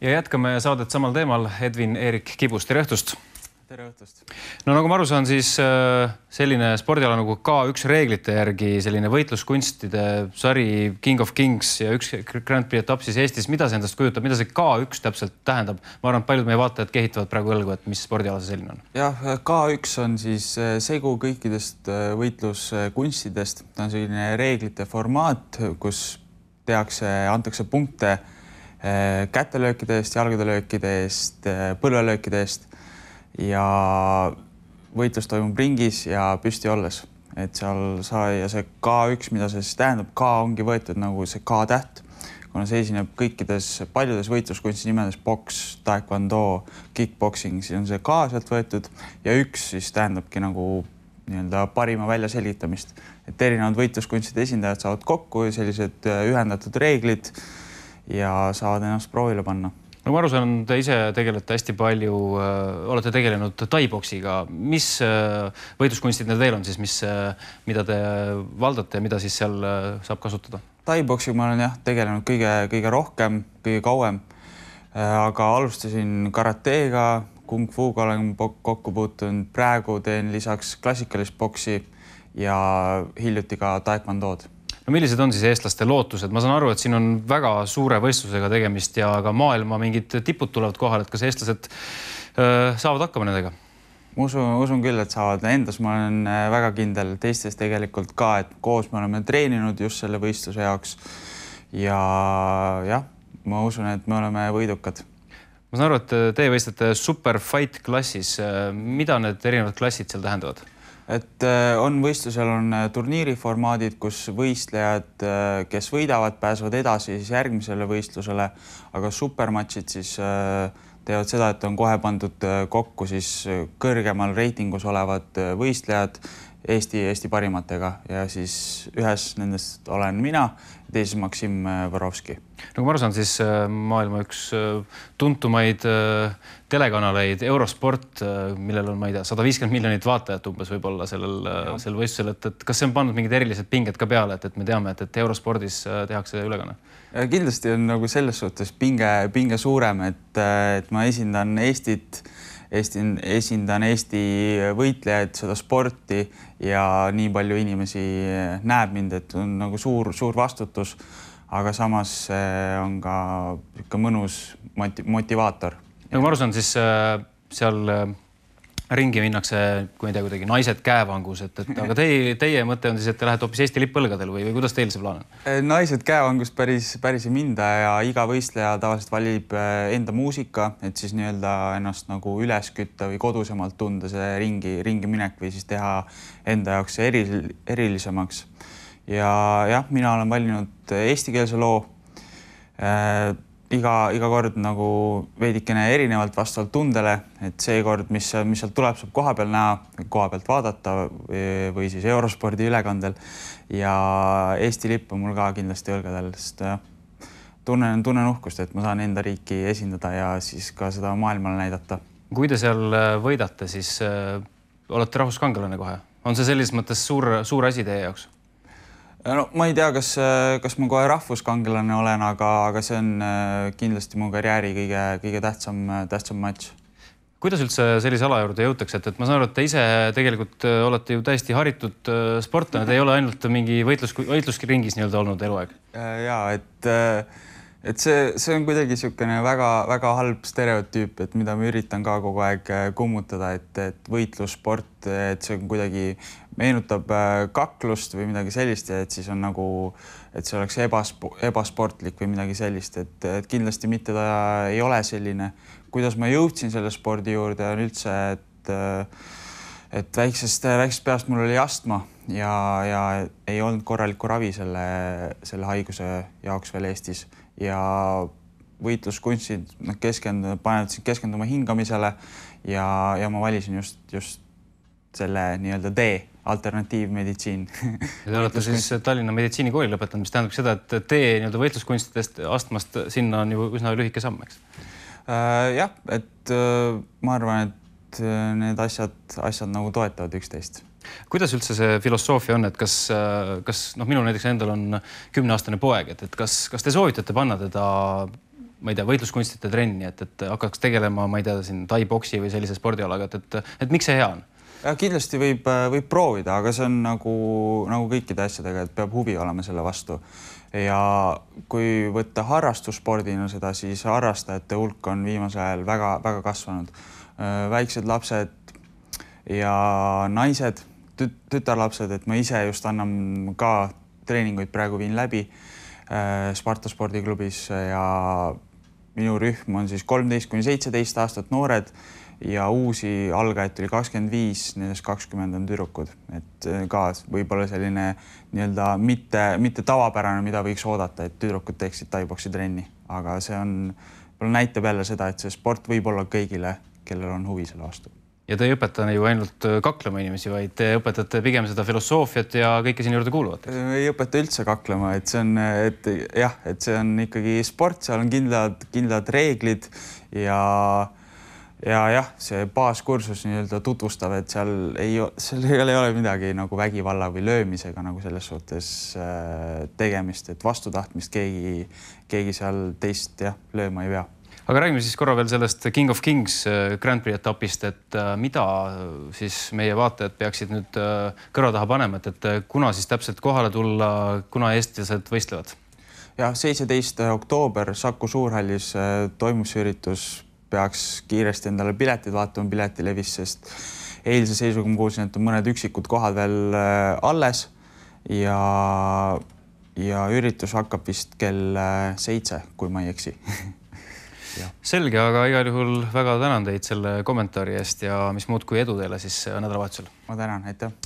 ja jätkame saadet samal teemal. Edvin Eerik Kibus, tere õhtust. tere õhtust. no nagu ma aru saan, siis äh, selline spordiala nagu K1 reeglite järgi selline võitluskunstide sari King of Kings ja üks Grand Prix etapp siis Eestis, mida see endast kujutab, mida see K1 täpselt tähendab? ma arvan, et paljud meie vaatajad kehitavad praegu õlgu, et mis spordiala see selline on. jah, K1 on siis äh, segu kõikidest äh, võitluskunstidest, ta on selline reeglite formaat, kus tehakse, antakse punkte kätelöökide eest, jalgade löökide eest, põlvelöökide eest. Ja võitlus toimub ringis ja püsti olles, et seal sa ja see K1, mida see siis tähendab, K ongi võetud nagu see K-täht, kuna see esineb kõikides paljudes võitluskunsti nimedes boks, taekwondo, kick-poksing, siis on see K sealt võetud. Ja üks siis tähendabki nagu nii-öelda parima väljaselgitamist, et erinevad võitluskunstide esindajad saavad kokku sellised ühendatud reeglid ja saavad ennast proovile panna. No ma aru saan, te ise tegelete hästi palju äh,, olete tegelenud tai-poksiga, mis äh, võitluskunstid need veel on siis, mis äh,, mida te valdate ja mida siis seal saab kasutada? Tai-poksiga ma olen jah tegelenud kõige-kõige rohkem, kõige kauem. Aga alustasin karateega, kung-fuga olen kokku puutunud, praegu teen lisaks klassikalist boksi ja hiljuti ka taekwondo'd no millised on siis eestlaste lootused, ma saan aru, et siin on väga suure võistlusega tegemist ja ka maailma mingid tipud tulevad kohale, et kas eestlased öö, saavad hakkama nendega? ma usun, usun küll, et saavad, endas ma olen väga kindel, teistes tegelikult ka, et koos me oleme treeninud just selle võistluse jaoks. ja jah, ma usun, et me oleme võidukad ma saan aru, et teie võistlete super fight klassis. mida need erinevad klassid seal tähendavad? Et äh, on võistlusel on äh, turniiri formaadid, kus võistlejad, äh, kes võidavad, pääsevad edasi siis järgmisele võistlusele, aga supermatšid siis teevad seda, et on kohe pandud kokku siis kõrgemal reitingus olevad võistlejad Eesti, Eesti parimatega ja siis ühes nendest olen mina, teises Maksim Vorovski. nagu ma aru saan, siis maailma üks tuntumaid telekanaleid Eurosport, millel on, ma ei tea, sada viiskümmend miljonit vaatajat umbes võib-olla sellel, sellel võistlusel, et, et kas see on pannud mingid erilised pinged ka peale, et, et me teame, et, et Eurospordis tehakse ülekanne? kindlasti on nagu selles suhtes pinge, pinge suurem, et, et ma esindan Eestit Eesti, esindan Eesti võitlejaid, seda sporti ja nii palju inimesi näeb mind, et on nagu suur-suur vastutus. aga samas on ka niisugune mõnus motivaator. nagu ma aru saan, siis äh, seal äh, ringi minnakse, ma ei tea, kuidagi naised käevangus, et, et aga teie, teie mõte on siis, et te lähete hoopis Eesti lipp õlgadel või, või kuidas teil see plaan on? Eh, naised käevangus päris, päris ei minda ja iga võistleja tavaliselt valib eh, enda muusika, et siis nii-öelda ennast nagu üles kütta või kodusemalt tunda see ringi, ringi minek või siis teha enda jaoks eri, erilisemaks. ja jah, mina olen valinud eestikeelse loo äh, iga, iga kord nagu veidikene erinevalt vastavalt tundele, et seekord, mis, mis sealt tuleb, saab kohapeal näha, koha pealt vaadata või, siis eurospordi ülekandel. ja Eesti lipp on mul ka kindlasti õlgadel, sest tunnen, tunnen uhkust, et ma saan enda riiki esindada ja siis ka seda maailmale näidata. kui te seal äh, võidate, siis äh, olete rahvuskangelane kohe, on see selles mõttes suur, suur asi teie jaoks? No ma ei tea, kas, kas ma kohe rahvuskangelane olen, aga, aga see on äh, kindlasti mu karjääri kõige-kõige tähtsam, tähtsam matš. kuidas üldse sellise ala juurde jõutakse, et, et ma saan aru, et te ise tegelikult äh, olete ju täiesti haritud äh, sportlane, te ei ole ainult mingi võitlus, võitlusringis nii-öelda olnud eluaeg. ja et, et see, see on kuidagi niisugune väga-väga halb stereotüüp, et mida ma üritan ka kogu aeg kummutada, et, et võitlussport, et see on kuidagi meenutab äh, kaklust või midagi sellist ja et siis on nagu, et see oleks ebaspo, ebasportlik või midagi sellist, et, et kindlasti mitte ta ei ole selline. kuidas ma jõudsin selle spordi juurde on üldse, et, äh, et väiksest, väiksest peast mul oli astma ja, ja ei olnud korralikku ravi selle, selle haiguse jaoks veel Eestis ja võitluskunstid, nad keskenduvad, panevad keskenduma hingamisele ja, ja ma valisin just, just selle nii-öelda tee alternatiivmeditsiin. Te olete siis Tallinna meditsiinikooli lõpetanud, mis tähendab seda, et tee nii-öelda võitluskunstidest astmast sinna on ju üsna lühike samm, eks? Äh,? jah, et äh, ma arvan, et äh, need asjad, asjad nagu toetavad üksteist kuidas üldse see filosoofia on, et kas, äh, kas noh, minul näiteks endal on kümneaastane poeg, et, et kas, kas te soovitate panna teda ma ei tea, võitluskunstide trenni, et, et hakkaks tegelema, ma ei tea, siin tai-boksi või sellise spordialaga, et, et, et miks see hea on? ja kindlasti võib, võib proovida, aga see on nagu, nagu kõikide asjadega, et peab huvi olema selle vastu. ja kui võtta harrastusspordina seda, siis harrastajate hulk on viimasel ajal väga-väga kasvanud. väiksed lapsed ja naised tüt, tütarlapsed, et ma ise just annan ka treeninguid praegu viin läbi äh, Sparta spordiklubis ja minu rühm on siis kolmteist kuni seitseteist aastat noored ja uusi algajaid tuli kakskümmend viis, nendest kakskümmend on tüdrukud, et äh, ka võib-olla selline nii-öelda mitte, mitte tavapärane, mida võiks oodata, et tüdrukud teeksid taiboksi trenni, aga see on, näitab jälle seda, et see sport võib olla kõigile, kellel on huvi selle vastu ja te ei õpeta ju ainult äh, kaklema inimesi, vaid te õpetate pigem seda filosoofiat ja kõike sinna juurde kuuluvat. ei õpeta üldse kaklema, et see on, et jah, et see on ikkagi sport, seal on kindlad, kindlad reeglid ja ja jah, see baaskursus nii-öelda tutvustav, et seal ei, seal ei ole midagi nagu vägivalla või löömisega nagu selles suhtes äh, tegemist, et vastutahtmist keegi, keegi seal teist jah, lööma ei pea aga räägime siis korra veel sellest King of Kings äh, Grand Prix etapist, et äh, mida siis meie vaatajad peaksid nüüd äh, kõrva taha panema, et, et kuna siis täpselt kohale tulla, kuna eestlased võistlevad? jah, seitseteist oktoober Saku Suurhallis toimub see üritus, peaks kiiresti endale piletid vaatama Piletilevis, sest eilse seisuga ma kuulsin, et on mõned üksikud kohad veel alles. Ja ja üritus hakkab vist kell seitse, kui ma ei eksi selge, aga igal juhul väga tänan teid selle kommentaari eest ja mis muud kui edu teile siis nädalavahetusel. ma tänan, aitäh.